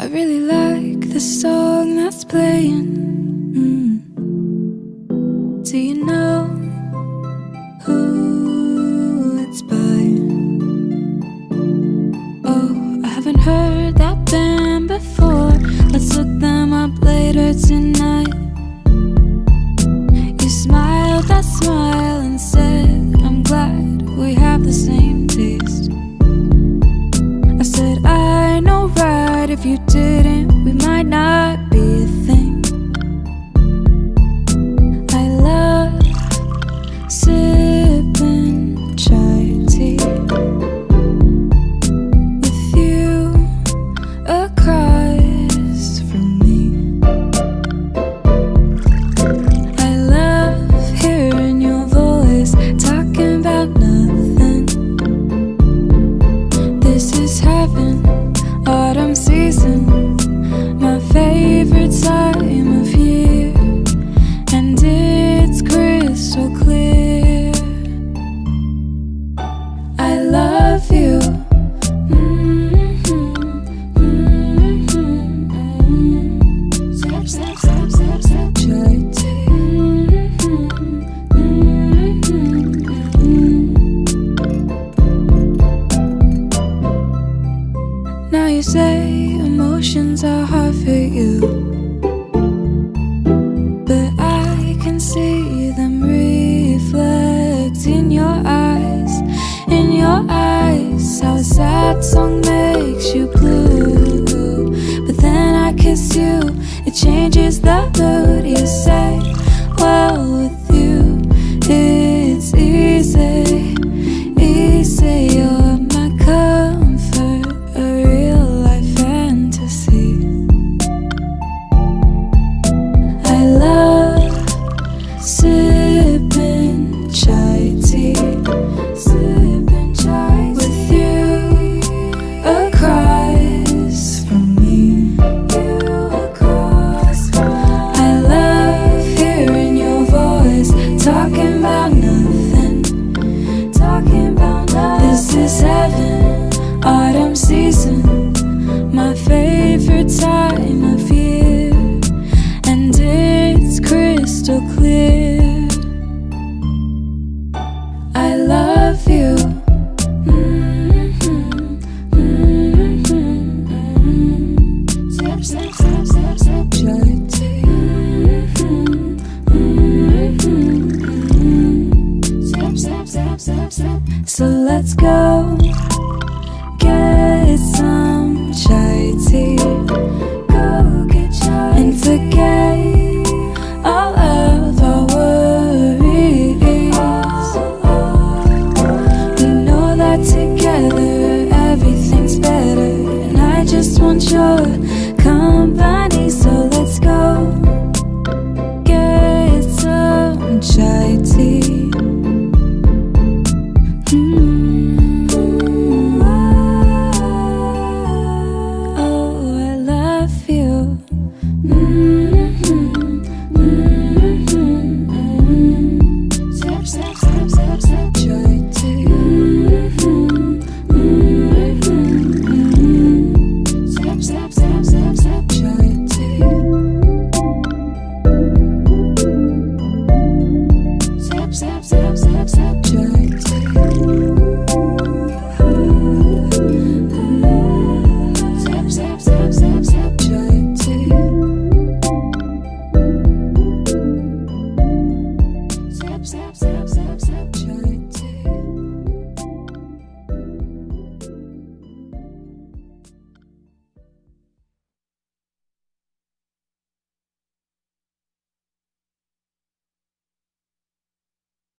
I really like the song that's playing. Mm. Do you know who it's by? Oh, I haven't heard that band before. Let's look them up later tonight. You smiled that smile you say emotions are hard for you. But I can see them reflect in your eyes, in your eyes. How a sad song makes you blue. But then I kiss you, it changes the mood. You say, Well, with you, it's easy. Chai with you. Across from me. I love hearing your voice. Talking about nothing, talking about nothing. This is heaven, autumn season, my favorite time Sip, sip, sip. So let's go get some chai tea. Go get chai and forget all of our worries. We know that together everything's better, and I just want your snap, snap.